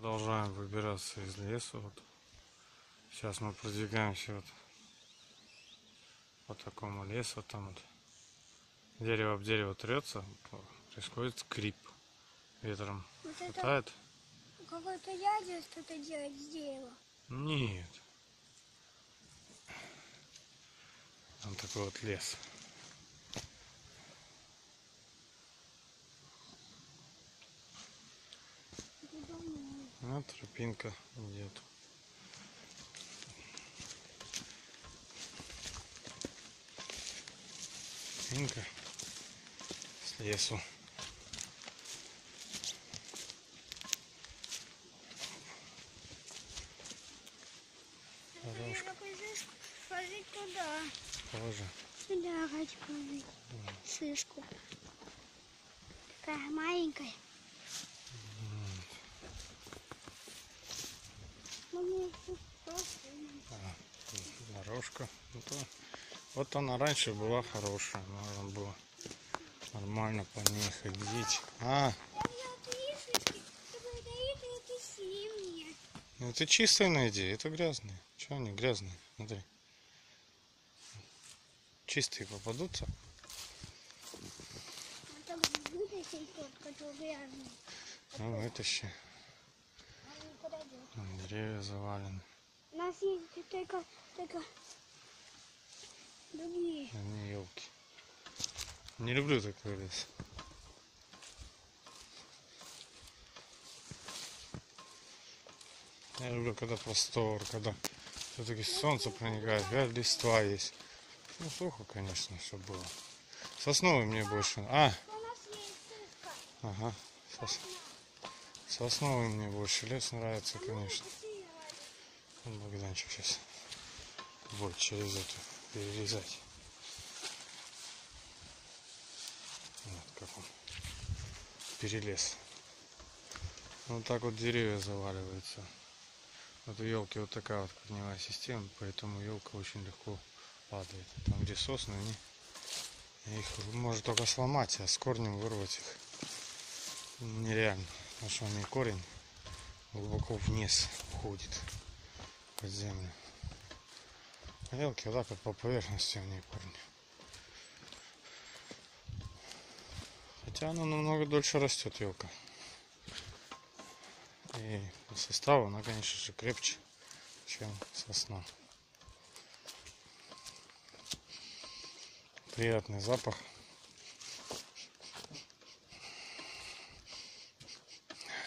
Продолжаем выбираться из леса. Вот. Сейчас мы продвигаемся вот по такому лесу. Там вот дерево об дерево трется, происходит скрип ветром. Вот Хватает? какой-то дядя что-то делает с дерева. Нет. Там такой вот лес. А тропинка идет. Тропинка с лесу. Шишку положить туда. Тоже. Сюда хочу положить шишку. Такая маленькая. Ну, мне тут просто А, дорожка. Ну, то- Вот она раньше была хорошая. Можно было нормально по ней ходить. А, ну это чистые найди, это грязные. Че они грязные? Смотри. Чистые попадутся. Ну, вытащи. Деревья завалены. У нас есть только, только другие. Они елки. Не люблю такой лес. Я люблю, когда простор, когда все-таки солнце проникает, когда листва есть. Ну, сухо, конечно, все было. Сосновый мне больше. А, ага. Сос... Сосновый мне больше лес нравится, конечно. Вот Богданчик сейчас будет через эту перерезать. Вот как он перелез. Вот так вот деревья заваливаются. Вот у елки вот такая вот корневая система, поэтому елка очень легко падает. Там где сосны, они их может только сломать, а с корнем вырвать их нереально. Потому что они корень глубоко вниз уходит под землю. Елки вот так вот по поверхности у нее корни. Хотя она намного дольше растет елка. И по составу она, конечно же, крепче, чем сосна. Приятный запах.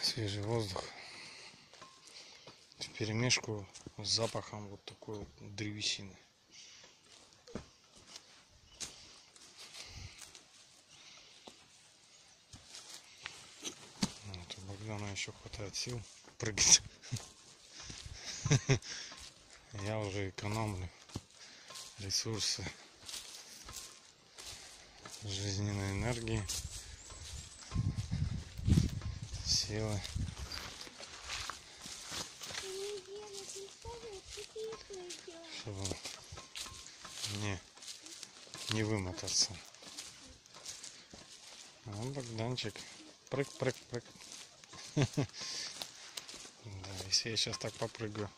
Свежий воздух. Перемешку с запахом вот такой вот древесины. Вот, у Богдана еще хватает сил прыгать. Я уже экономлю ресурсы жизненной энергии, силы. Чтобы не, не вымотаться. А Богданчик. Прыг, прыг, прыг. Да, если я сейчас так попрыгаю,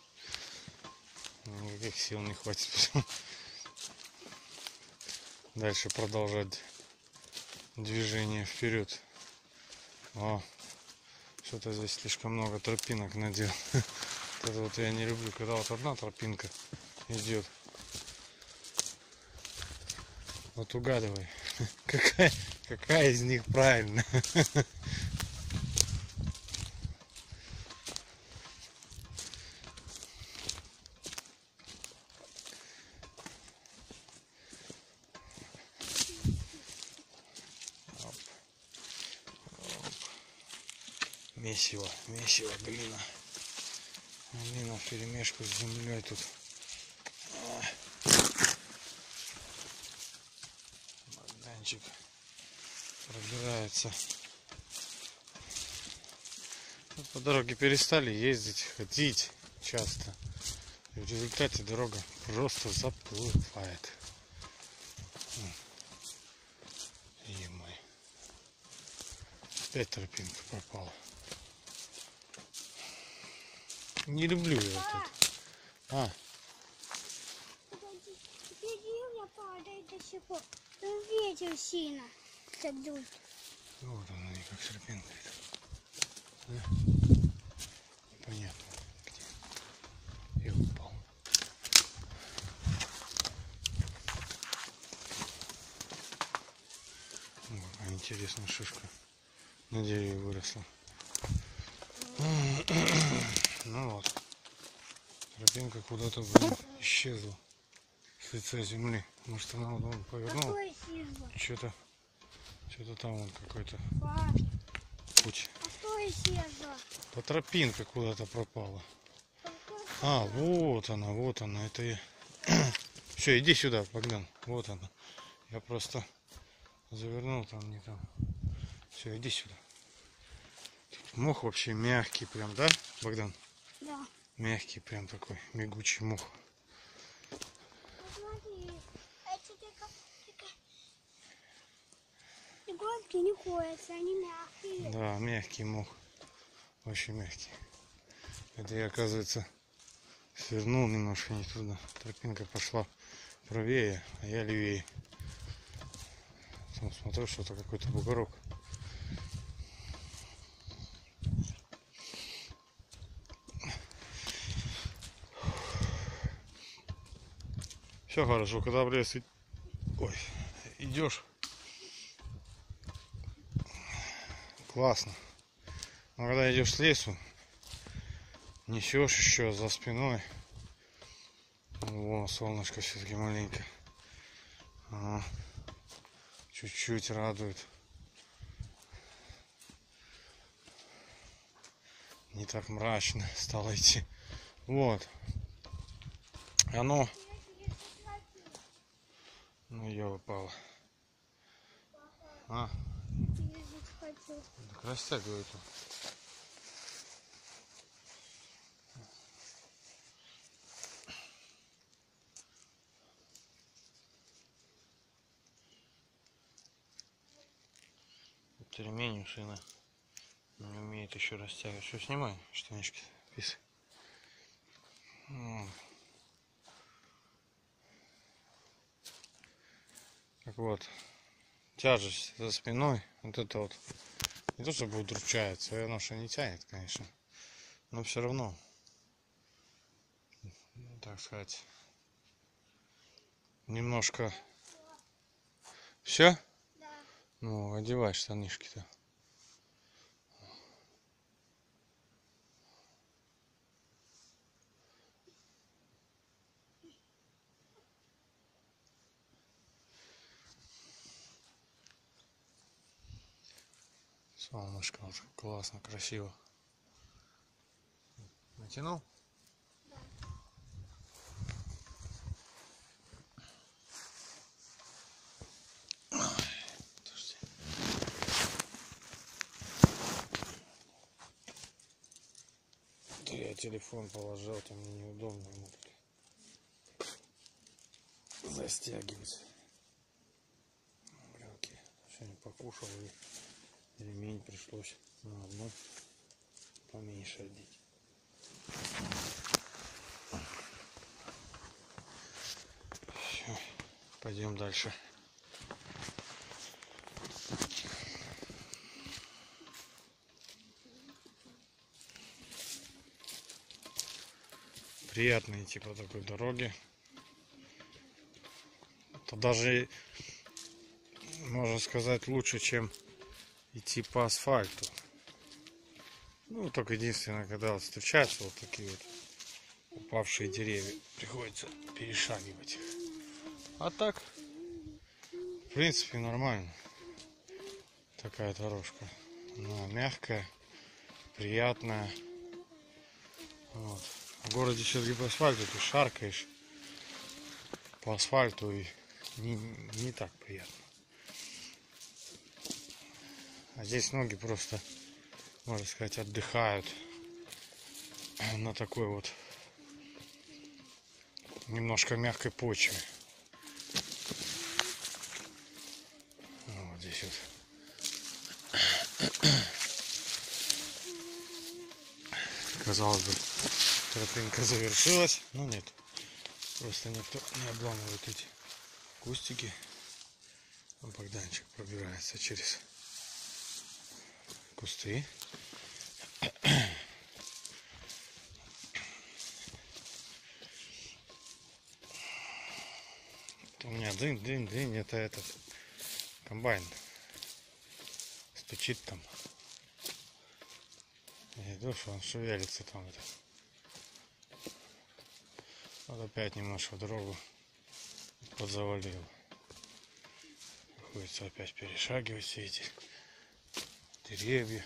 никаких сил не хватит. Дальше продолжать движение вперед. О, что-то здесь слишком много тропинок надел. Это вот я не люблю, когда вот одна тропинка идет. Вот угадывай, какая, какая из них правильно. Оп. Оп. Месиво, месиво, глина. Глина в перемешку с землей тут. Богданчик пробирается. Вот по дороге перестали ездить, ходить часто. И в результате дорога просто заплывает. Е-мой. Опять тропинка пропала. Не люблю я вот это. А, Подожди, деревья падают до сих пор. Там ветер сильно так дует. вот она, они как серпинка. Да? Понятно. Где? И упал. О, какая интересная шишка на дереве выросла. Ну вот. Тропинка куда-то блин, исчезла с лица земли. Может она вон повернула? Что-то, что-то там вон какой-то путь. а что исчезло? Да тропинка куда-то пропала. А, вот она, вот она. Это я. Все, иди сюда, Богдан. Вот она. Я просто завернул там не там. Все, иди сюда. Тут мох вообще мягкий прям, да, Богдан? Да. Мягкий прям такой, мягучий мох. Только, только иголки не ходятся, они мягкие. Да, мягкий мох. Очень мягкий. Это я, оказывается, свернул немножко не туда. Тропинка пошла правее, а я левее. Там смотрю, что-то какой-то бугорок. Все хорошо, когда в лес и- Ой, идешь. Классно. Но когда идешь с лесу, несешь еще за спиной. О, солнышко все-таки маленько. Ага. Чуть-чуть радует. Не так мрачно стало идти. Вот. Оно. Ну ее упало. А, Я здесь хочу. так растягивает. он. Это ремень у сына. Не умеет еще растягивать. Все, снимай штанишки. Пис. Так вот. Тяжесть за спиной. Вот это вот. Не то чтобы удручает. Своя ноша не тянет, конечно. Но все равно. Так сказать. Немножко. Все? Да. Ну, одевай штанишки-то. Солнышко, вот классно, красиво. Натянул? Да я телефон положил, там неудобно ему застягивать. Брюки. Сегодня покушал и ремень пришлось на одну поменьше одеть. Пойдем дальше. Приятно идти по такой дороге. Это даже, можно сказать, лучше, чем идти по асфальту. Ну, только единственное, когда встречаются вот такие вот упавшие деревья, приходится перешагивать. А так, в принципе, нормально. Такая дорожка. Она мягкая, приятная. Вот. В городе все-таки по асфальту ты шаркаешь по асфальту и не, не так приятно. А здесь ноги просто, можно сказать, отдыхают на такой вот немножко мягкой почве. Вот здесь вот. казалось бы, тропинка завершилась, но нет. Просто никто не обламывает эти кустики. А Богданчик пробирается через кусты. Это у меня дынь, дынь, дынь, это этот комбайн стучит там. Я иду, что он шевелится там. Вот опять немножко дорогу подзавалил. Приходится опять перешагивать все эти деревья.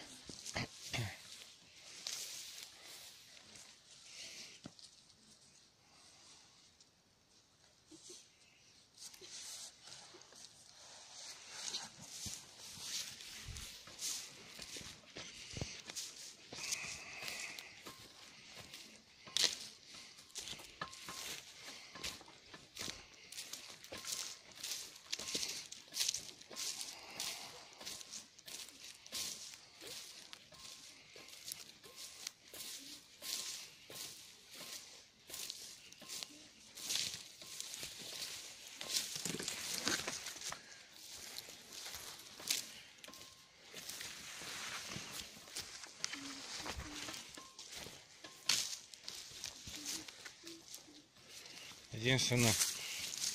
Единственное,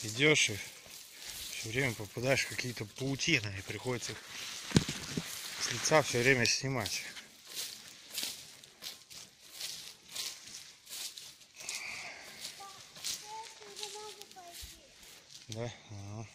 идешь и все время попадаешь в какие-то паутины и приходится их с лица все время снимать. Да? Ага.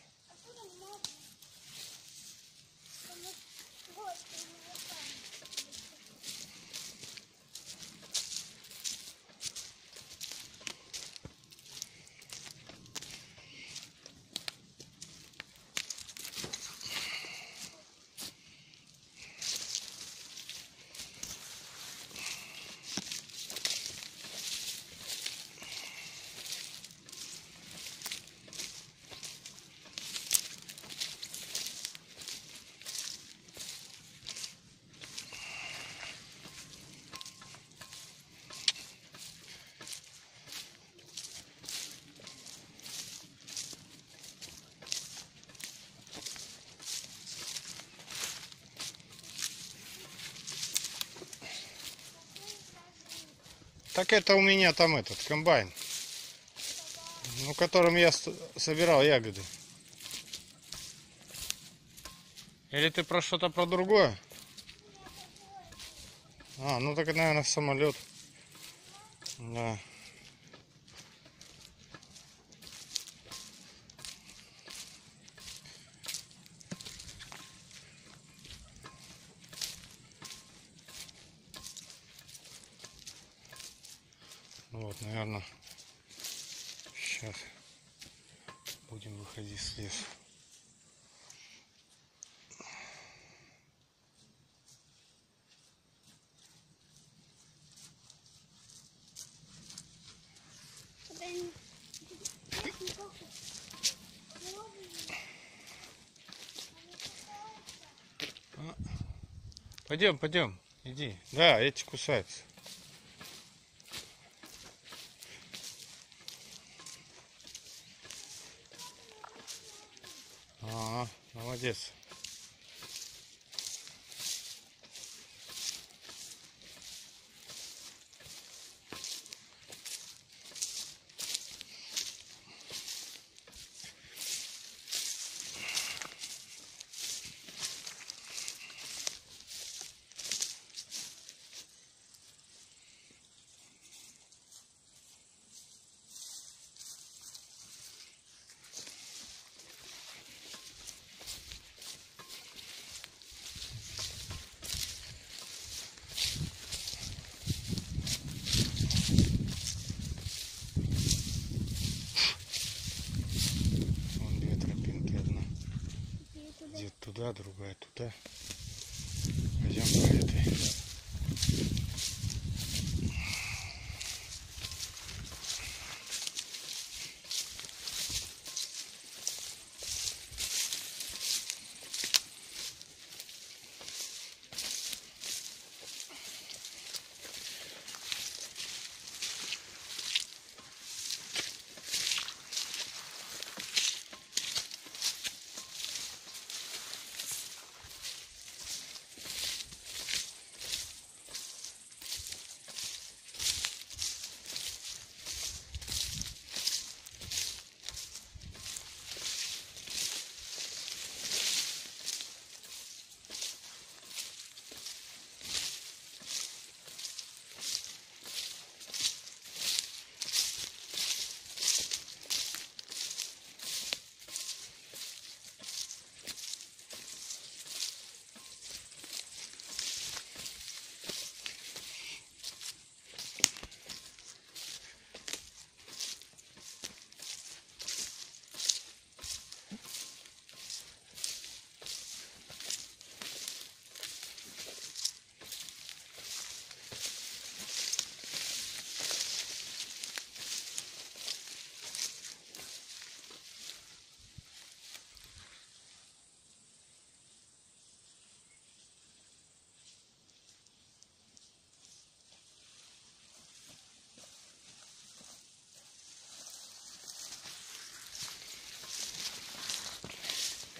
Так это у меня там этот комбайн. Ну, которым я собирал ягоды. Или ты про что-то про другое? А, ну так, наверное, самолет. Да. Вот, наверное, сейчас выходить с леса. Пойдем, пойдем, иди. Да, эти кусаются. Ага, молодец. Вон две тропинки, одна И туда. другая туда. Пойдем по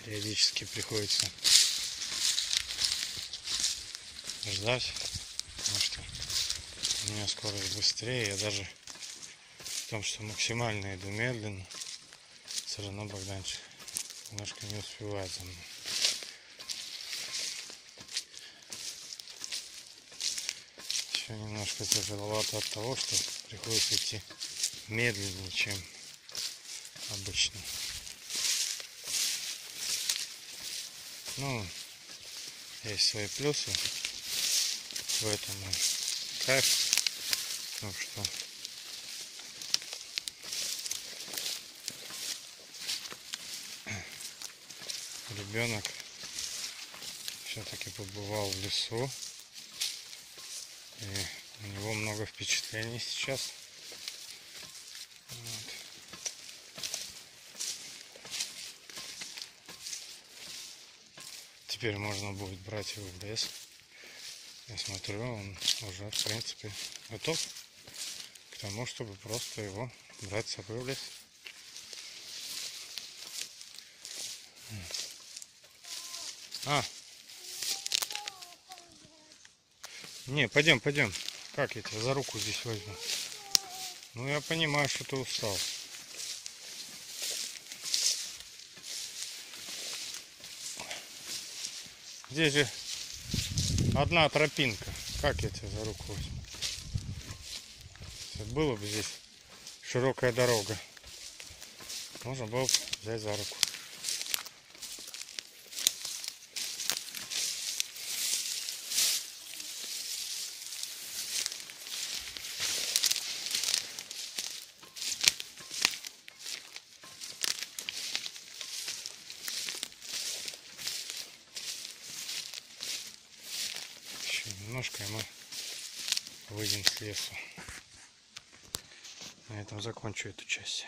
периодически приходится ждать, потому что у меня скорость быстрее, я даже в том, что максимально иду медленно, все равно Богданчик немножко не успевает за мной. Еще немножко тяжеловато от того, что приходится идти медленнее, чем обычно. Ну, есть свои плюсы в этом кайф, потому что ребенок все-таки побывал в лесу и у него много впечатлений сейчас. Теперь можно будет брать его в лес. Я смотрю, он уже в принципе готов к тому, чтобы просто его брать с собой в лес. А, не, пойдем, пойдем. Как я тебя за руку здесь возьму? Ну, я понимаю, что ты устал. Здесь же одна тропинка. Как я тебя за руку возьму? Было бы здесь широкая дорога. Можно было бы взять за руку. Еще немножко и мы лесу. На этом закончу эту часть.